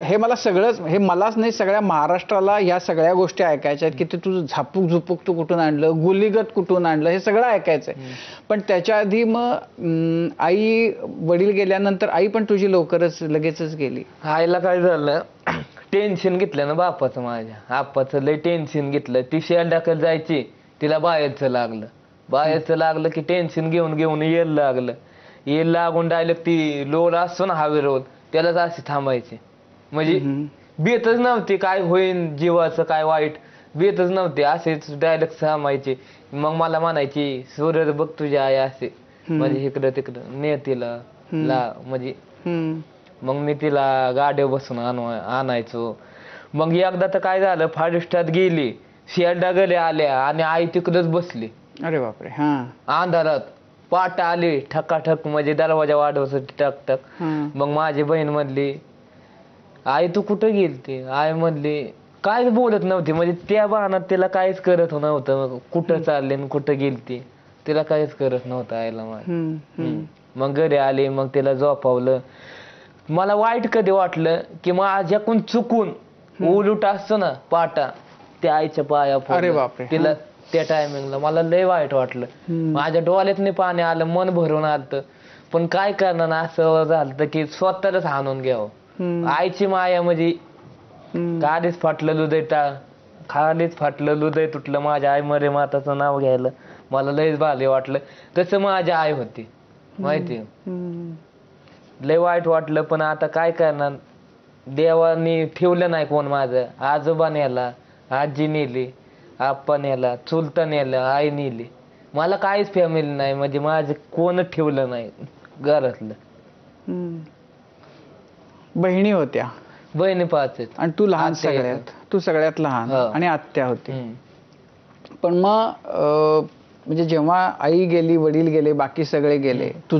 हे मला सगळंच हे मलाच नाही सगळ्या महाराष्ट्राला ह्या सगळ्या गोष्टी ऐकायच्या आहेत की ते तुझं झापूक झुपूक तू कुठून आणलं गुलीगत कुठून आणलं हे सगळं ऐकायचंय. पण त्याच्या आधी मग आई वडील गेल्यानंतर आई पण तुझी लवकरच लगेचच गेली. आईला काय झालं टेन्शन घेतलं ना बापाचं माझ्या. आप्पाचं लय टेन्शन घेतलं. ती ढकल जायची तिला बाहेरचं लागलं. बाहेरचं लागलं की टेन्शन घेऊन घेऊन येल लागलं. येल लागून डायरेक्ट ती लोड असतो ना हवे रोल त्यालाच अशी थांबायची. म्हणजे बेतच नव्हती काय होईन जीवाचं काय वाईट. बेतच नव्हती असेच डायरेक्ट थांबायचे. मग मला म्हणायची सूर्य बघ तुझी आई असे. म्हणजे इकडं तिकडं ने तिला ला म्हणजे. मग मी तिला गाडीवर बसून आणू आणायचो. मग एकदा तर काय झालं फाडिष्टात गेली शेरडा गले आल्या आणि आई तिकडच बसली. अरे बापरे हा. अंधारात पाट आली ठकाठक म्हणजे दरवाजा वाढवसाठी टक टक. मग माझी बहीण म्हणली आई तू कुठं गेलती? आई म्हणली काहीच बोलत नव्हती. म्हणजे त्या बहानात तिला काहीच करत नव्हतं. मग कुठं चालले आणि कुठं गेलती? तिला काहीच करत नव्हतं आईला माझ्या हम्म. हम्म. मग घरी आले मग तिला झोपावलं. मला वाईट कधी वाटलं की माझ्याकडून चुकून उलट असतं ना पाटा त्या आईच्या पाया पडलं. अरे बापरे, तिला त्या टायमिंगला मला लय वाईट वाटलं. माझ्या डोळ्यातनी पाणी आलं मन भरून आलं पण काय करणार? ना असं झालं की स्वतःलाच हाणून घ्यावं. आईची माया म्हणजे. खालीच फाटलं हृदय टा खालीच फाटलं हृदय तुटलं. माझ्या आई मरे माताचं नाव घ्यायला. मला लयच भाले वाटलं. तसं माझी आई होती माहिती. लय वाईट वाटलं पण आता काय करणार? देवानी ठेवलं नाही कोण माझं. आजोबा नेला आजी नेली आप्पा नेला चुलता नेला आई नेली. मला काहीच फॅमिली नाही. म्हणजे माझं कोणच ठेवलं नाही. घरातलं. बहिणी होत्या बहिणी पाच आहेत आणि तू लहान. सगळ्यात तू सगळ्यात लहान हो. आणि आत्या होती. पण मग म्हणजे जेव्हा आई गेली वडील गेले बाकी सगळे गेले तू